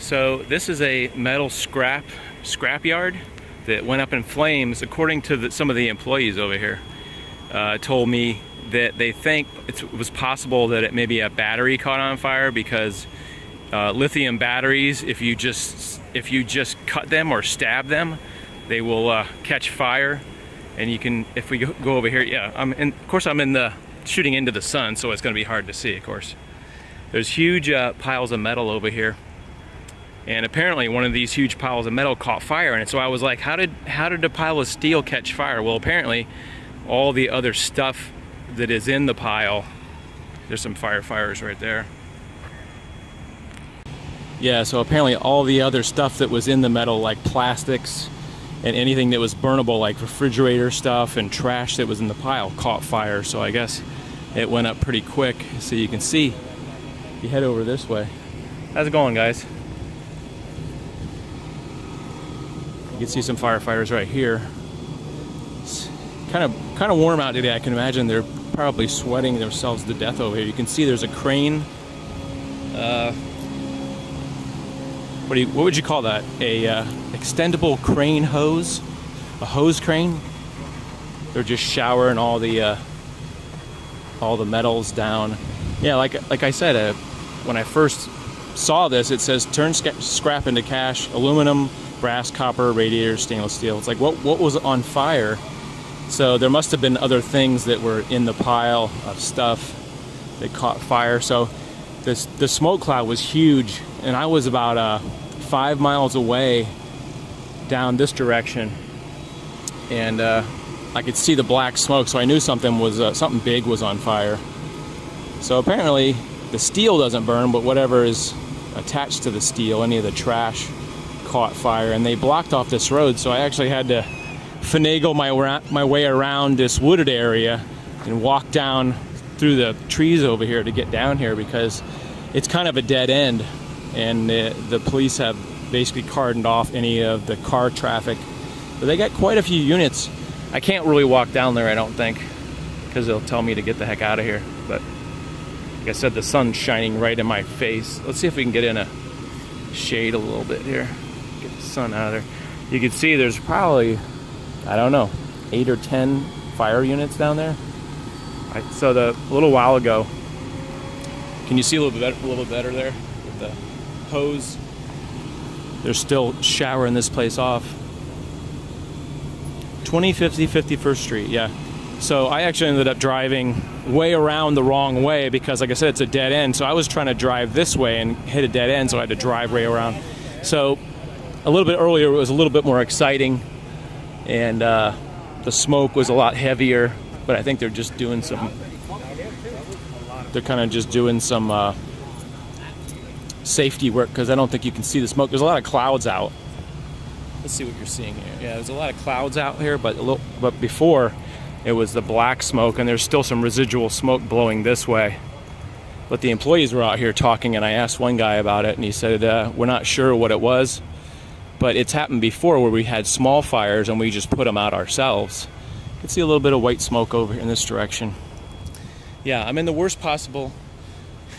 So this is a metal scrap scrap yard that went up in flames according to the, some of the employees over here uh, told me that they think it was possible that it maybe a battery caught on fire because uh, lithium batteries if you just if you just cut them or stab them they will uh, catch fire. And you can if we go over here yeah I'm in of course I'm in the shooting into the sun so it's gonna be hard to see of course. There's huge uh, piles of metal over here and apparently one of these huge piles of metal caught fire. And so I was like how did how did a pile of steel catch fire? Well apparently all the other stuff that is in the pile there's some firefighters right there. Yeah so apparently all the other stuff that was in the metal like plastics and anything that was burnable like refrigerator stuff and trash that was in the pile caught fire. So I guess it went up pretty quick. So you can see you head over this way. How's it going guys You can see some firefighters right here. It's kind of kind of warm out today. I can imagine they're probably sweating themselves to death over here. You can see there's a crane. Uh, what do you, what would you call that? A uh, extendable crane hose, a hose crane. They're just showering all the uh, all the metals down. Yeah, like like I said, uh, when I first saw this, it says turn scrap into cash, aluminum, brass, copper, radiator, stainless steel. It's like what what was on fire? So there must have been other things that were in the pile of stuff that caught fire. So this the smoke cloud was huge, and I was about uh, five miles away down this direction, and uh, I could see the black smoke. So I knew something was uh, something big was on fire. So apparently the steel doesn't burn, but whatever is attached to the steel, any of the trash caught fire and they blocked off this road. So I actually had to finagle my, my way around this wooded area and walk down through the trees over here to get down here because it's kind of a dead end. And the, the police have basically cordoned off any of the car traffic. But they got quite a few units. I can't really walk down there I don't think because they'll tell me to get the heck out of here. But like I said the sun's shining right in my face. Let's see if we can get in a shade a little bit here sun out of there. You can see there's probably, I don't know, eight or 10 fire units down there. So the a little while ago, can you see a little bit, better, a little bit better there with the hose? They're still showering this place off. 2050 51st Street, yeah. So I actually ended up driving way around the wrong way because, like I said, it's a dead end. So I was trying to drive this way and hit a dead end, so I had to drive way around. So a little bit earlier it was a little bit more exciting and uh, the smoke was a lot heavier but I think they're just doing some they're kind of just doing some uh, safety work because I don't think you can see the smoke. There's a lot of clouds out. Let's see what you're seeing here. Yeah there's a lot of clouds out here but a little, but before it was the black smoke and there's still some residual smoke blowing this way. But the employees were out here talking and I asked one guy about it and he said uh, we're not sure what it was but it's happened before where we had small fires and we just put them out ourselves. You can see a little bit of white smoke over in this direction. Yeah, I'm in the worst possible.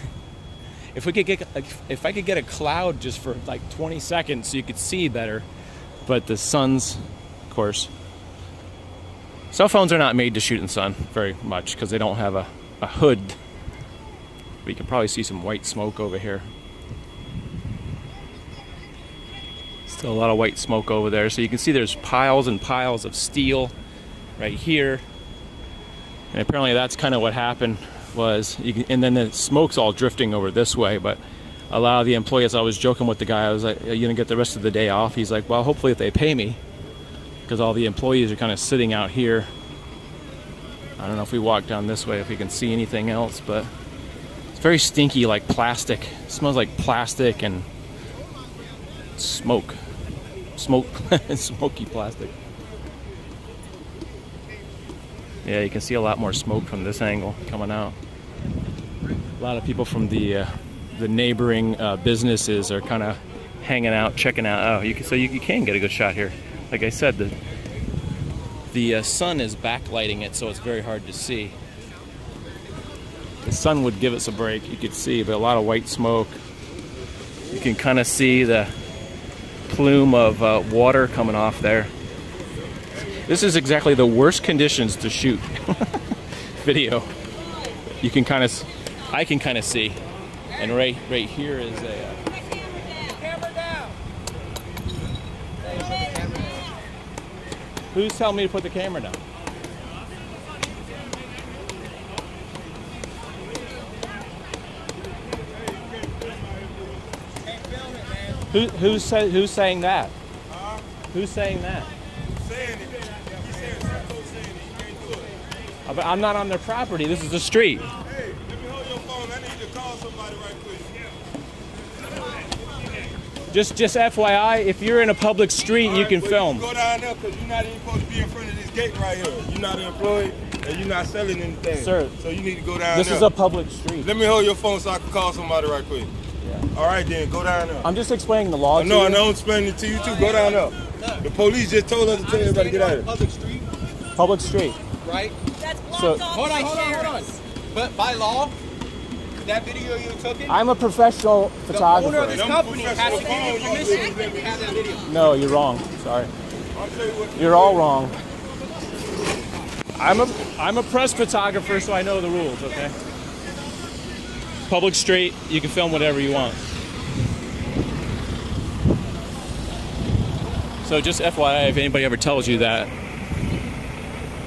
if we could get, if I could get a cloud just for like 20 seconds so you could see better, but the sun's, of course. Cell phones are not made to shoot in sun very much because they don't have a, a hood. But you can probably see some white smoke over here. A lot of white smoke over there. So you can see there's piles and piles of steel right here. And apparently that's kind of what happened was, you can, and then the smoke's all drifting over this way, but a lot of the employees, I was joking with the guy, I was like, you gonna get the rest of the day off? He's like, well, hopefully if they pay me, because all the employees are kind of sitting out here. I don't know if we walk down this way, if we can see anything else, but it's very stinky, like plastic. It smells like plastic and smoke smoke, smoky plastic. Yeah, you can see a lot more smoke from this angle coming out. A lot of people from the uh, the neighboring uh, businesses are kind of hanging out, checking out. Oh, you can, so you, you, can get a good shot here. Like I said, the the uh, sun is backlighting it, so it's very hard to see. The sun would give us a break, you could see, but a lot of white smoke. You can kind of see the plume of uh, water coming off there. This is exactly the worst conditions to shoot video. You can kind of, I can kind of see. And right, right here is a. Uh, Who's telling me to put the camera down? Who, who's, say, who's saying that? Huh? Who's saying that? Saying saying saying it. You can't do it. But I'm not on their property. This is the street. Hey, let me hold your phone. I need to call somebody right quick. Just, just FYI, if you're in a public street, you can film. Go down there because you're not even supposed to be in front of this gate right here. You're not employed and you're not selling anything. Sir, So you need to go down This is a public street. Let me hold your phone so I can call somebody right quick. All right, then. Go down there. I'm just explaining the law. I to know, you. I know. I'm explaining it to you too. Go down there. The police just told us to tell everybody to get out of here. Public street, Public street. right? That's blocked So- off Hold on, hold on, hold on. But by law, that video you took in, I'm a professional the owner of photographer. this company has to give you permission to have that video. No, you're wrong. Sorry. You what. You're all wrong. I'm a I'm a press photographer, so I know the rules. Okay. Public street, you can film whatever you want. So just FYI, if anybody ever tells you that,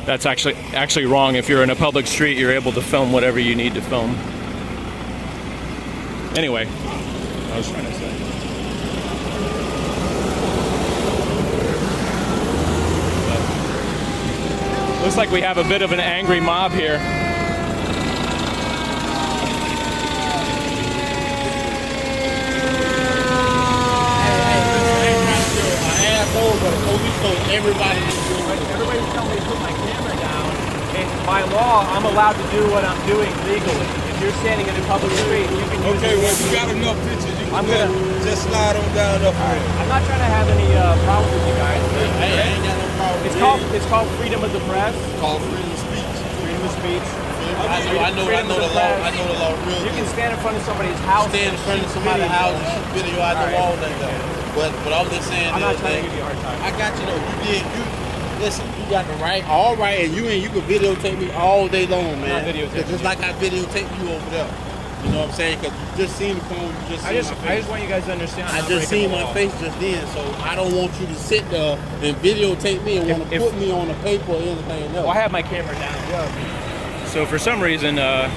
that's actually actually wrong. If you're in a public street, you're able to film whatever you need to film. Anyway, I was trying to say. Looks like we have a bit of an angry mob here. But the everybody to do Everybody's telling me to put my camera down. And by law, I'm allowed to do what I'm doing legally. If you're standing in a public street, you can use Okay, it. well, you got enough pictures. You can I'm go gonna- just slide on down up for it. I'm not trying to have any uh, problem with you guys. Hey, I ain't got no problem It's called it's called freedom of the press, It's called freedom of speech. freedom of speech. I know, I know, I know the law. I know the law real You can stand in front of somebody's house. Stand in front of somebody's house and shoot video. I know Alright. all that though. But but I'm just saying. I'm the not other trying to give you a hard time. I got you though. You did. You listen. You got the right, all right, and you and you can videotape me all day long, man. videotaping Just like I videotape you over there. You know what I'm saying? Because you just seen the phone. You just I just my I just want you guys to understand. I'm I just breaking seen my face just then, so I don't want you to sit there and videotape me and want to put me on the paper or anything else. Well, I have my camera down. So for some reason, uh,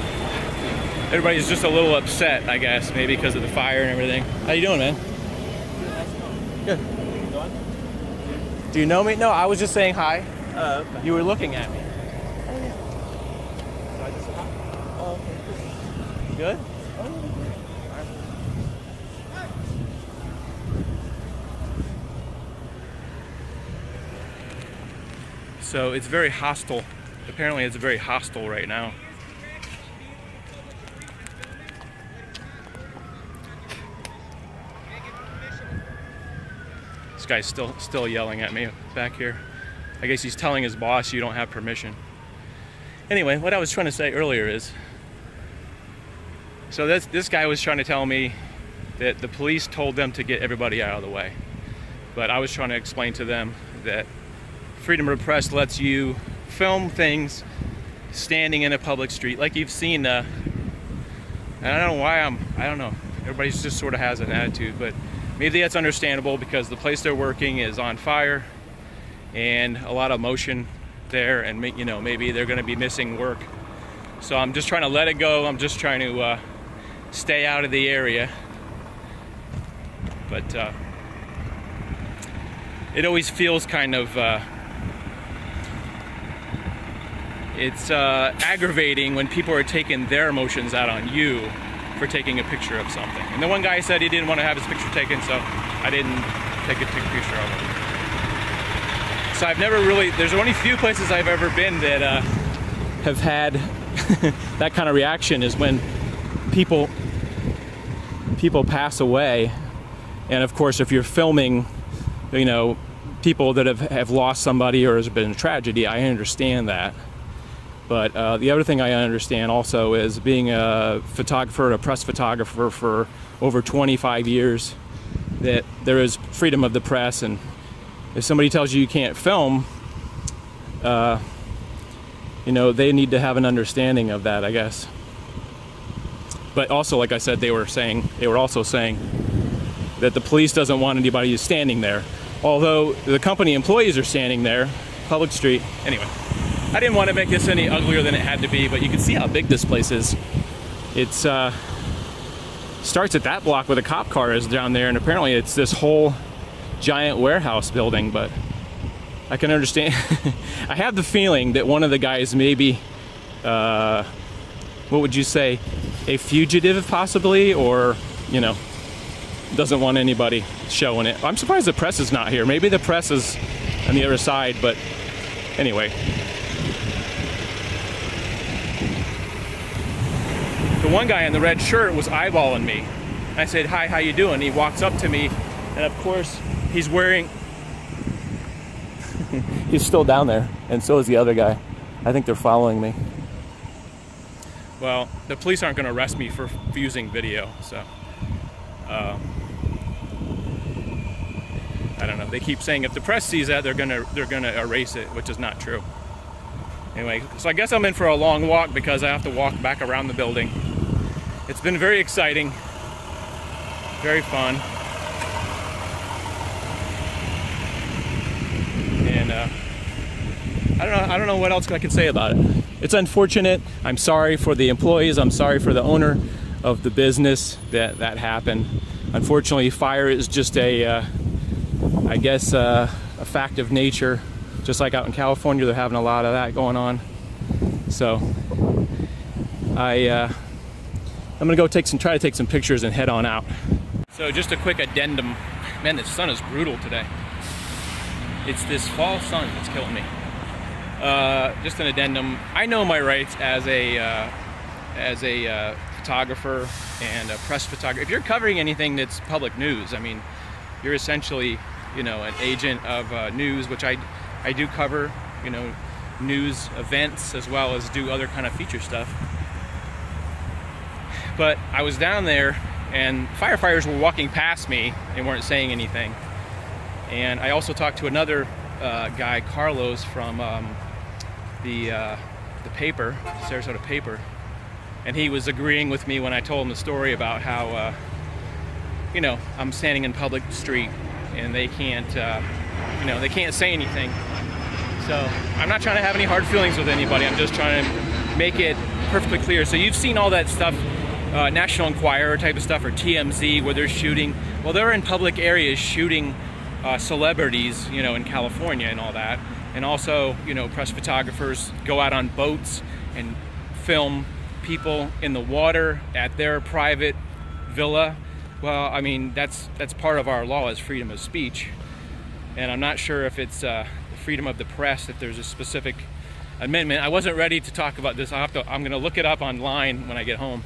everybody's just a little upset, I guess, maybe because of the fire and everything. How you doing, man? Good. Do you know me? No, I was just saying hi. Uh, You were looking at me. Oh, yeah. Good. So it's very hostile. Apparently, it's very hostile right now. Guy's still still yelling at me back here. I guess he's telling his boss you don't have permission. Anyway, what I was trying to say earlier is so this this guy was trying to tell me that the police told them to get everybody out of the way. But I was trying to explain to them that freedom of the press lets you film things standing in a public street like you've seen uh, I don't know why I'm I don't know. Everybody just sort of has an attitude, but maybe that's understandable because the place they're working is on fire and a lot of motion there and you know maybe they're going to be missing work. So I'm just trying to let it go. I'm just trying to uh, stay out of the area. But uh, it always feels kind of uh, it's uh, aggravating when people are taking their emotions out on you for taking a picture of something. And the one guy said he didn't want to have his picture taken, so I didn't take a picture of it. So I've never really. There's only a few places I've ever been that uh, have had that kind of reaction. Is when people people pass away, and of course, if you're filming, you know, people that have, have lost somebody or has been a tragedy, I understand that. But uh, the other thing I understand also is being a photographer, a press photographer for over 25 years, that there is freedom of the press, and if somebody tells you you can't film, uh, you know, they need to have an understanding of that, I guess. But also, like I said, they were saying, they were also saying that the police doesn't want anybody standing there. Although the company employees are standing there, public street. Anyway, I didn't want to make this any uglier than it had to be, but you can see how big this place is. It's uh, starts at that block where the cop car is down there, and apparently it's this whole giant warehouse building, but I can understand. I have the feeling that one of the guys maybe, uh, what would you say, a fugitive possibly, or, you know, doesn't want anybody showing it. I'm surprised the press is not here. Maybe the press is on the other side, but anyway. The one guy in the red shirt was eyeballing me. I said, hi, how you doing? He walks up to me, and of course, he's wearing, he's still down there, and so is the other guy. I think they're following me. Well, the police aren't going to arrest me for using video, so. Uh, I don't know. They keep saying if the press sees that, they're gonna they're gonna erase it, which is not true. Anyway, so I guess I'm in for a long walk because I have to walk back around the building. It's been very exciting, very fun, and uh, I don't know. I don't know what else I can say about it. It's unfortunate. I'm sorry for the employees. I'm sorry for the owner of the business that that happened. Unfortunately, fire is just a, uh, I guess, uh, a fact of nature. Just like out in California, they're having a lot of that going on. So, I, uh, I'm gonna go take some, try to take some pictures and head on out. So, just a quick addendum. Man, the sun is brutal today. It's this fall sun that's killing me. Uh, just an addendum. I know my rights as a uh, as a uh, photographer and a press photographer. If you're covering anything that's public news, I mean, you're essentially, you know, an agent of uh, news, which I, I do cover, you know, news events as well as do other kind of feature stuff. But I was down there and firefighters were walking past me and weren't saying anything. And I also talked to another uh, guy, Carlos, from um, the, uh, the paper, Sarasota paper, and he was agreeing with me when I told him the story about how, uh, you know, I'm standing in public street and they can't, uh, you know, they can't say anything. So I'm not trying to have any hard feelings with anybody. I'm just trying to make it perfectly clear. So you've seen all that stuff, uh, National Enquirer type of stuff, or TMZ, where they're shooting. Well, they're in public areas shooting uh, celebrities, you know, in California and all that. And also, you know, press photographers go out on boats and film people in the water at their private villa. Well, I mean, that's that's part of our law is freedom of speech. And I'm not sure if it's uh, freedom of the press, if there's a specific amendment. I wasn't ready to talk about this. I have to, I'm going to look it up online when I get home.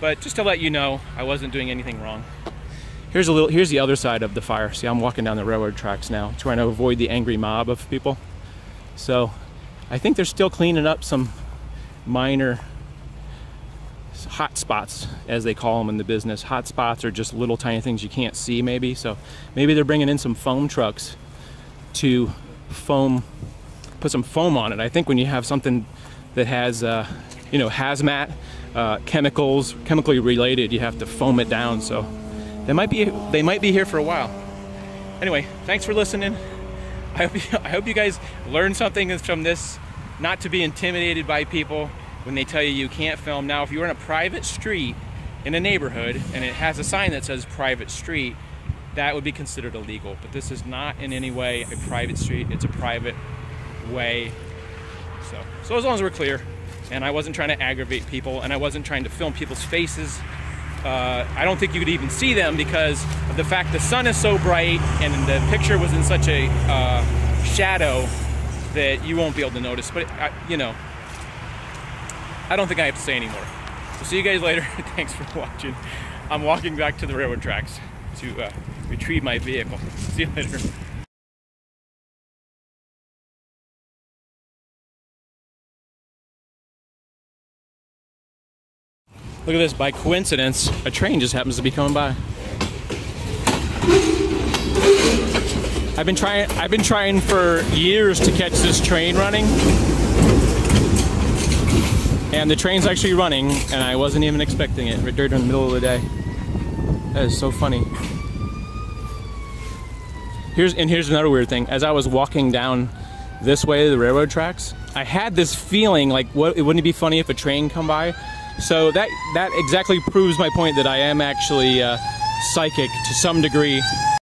But just to let you know, I wasn't doing anything wrong. Here's a little. Here's the other side of the fire. See, I'm walking down the railroad tracks now, trying to avoid the angry mob of people. So, I think they're still cleaning up some minor hot spots, as they call them in the business. Hot spots are just little tiny things you can't see, maybe. So maybe they're bringing in some foam trucks to foam, put some foam on it. I think when you have something that has, uh, you know, hazmat, uh, chemicals, chemically related, you have to foam it down. So they might be, they might be here for a while. Anyway, thanks for listening. I hope you, I hope you guys learned something from this. Not to be intimidated by people when they tell you you can't film. Now, if you're in a private street in a neighborhood and it has a sign that says private street, that would be considered illegal. But this is not in any way a private street, it's a private way. So, so as long as we're clear, and I wasn't trying to aggravate people, and I wasn't trying to film people's faces. Uh, I don't think you could even see them because of the fact the sun is so bright and the picture was in such a uh, shadow that you won't be able to notice. But, uh, you know, I don't think I have to say anymore. See you guys later. Thanks for watching. I'm walking back to the railroad tracks to uh, retrieve my vehicle. See you later. Look at this. By coincidence, a train just happens to be coming by. I've been trying. I've been trying for years to catch this train running, and the train's actually running, and I wasn't even expecting it right during the middle of the day. That is so funny. Here's and here's another weird thing. As I was walking down this way, the railroad tracks, I had this feeling like, what? It wouldn't it be funny if a train come by? So that that exactly proves my point that I am actually uh, psychic to some degree